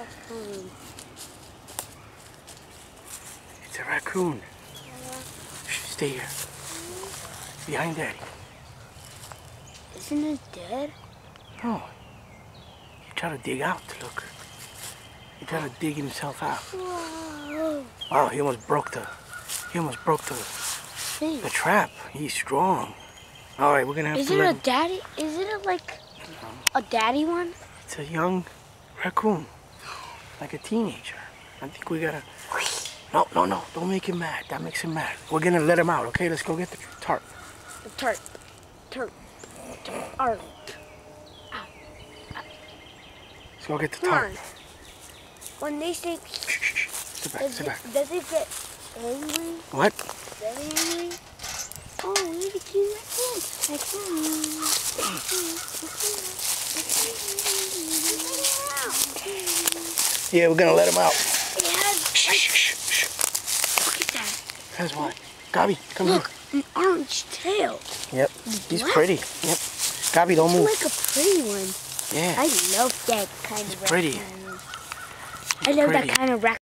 raccoon. It's a raccoon. Shh, stay here. Behind Daddy. Isn't it dead? No. He tried to dig out, look. He tried to dig himself out. Whoa. Wow, he almost broke the, he almost broke the, Thing. the trap. He's strong. All right, we're gonna have Is to it let a daddy? Is it a, like a daddy one? It's a young raccoon, like a teenager. I think we gotta. No, no, no! Don't make him mad. That makes him mad. We're gonna let him out. Okay, let's go get the tarp. The. Turp. Turp. Arr. Let's go get the Come tarp. on. When they say, Shh, shh, shh. Sit back, does sit it, back. does it get angry? What? Angry? Oh, look at you raccoon. Raccoon. Yeah, we're gonna let him out. It has, Shh, like, shh, shh, shh. look at that. That's what. Gabi, come Look, an orange tail. here. Yep. He's What? pretty. Yep. Gabi, don't It's move. like a pretty one. Yeah. I love that kind of pretty. raccoon. I love pretty. that kind of raccoon.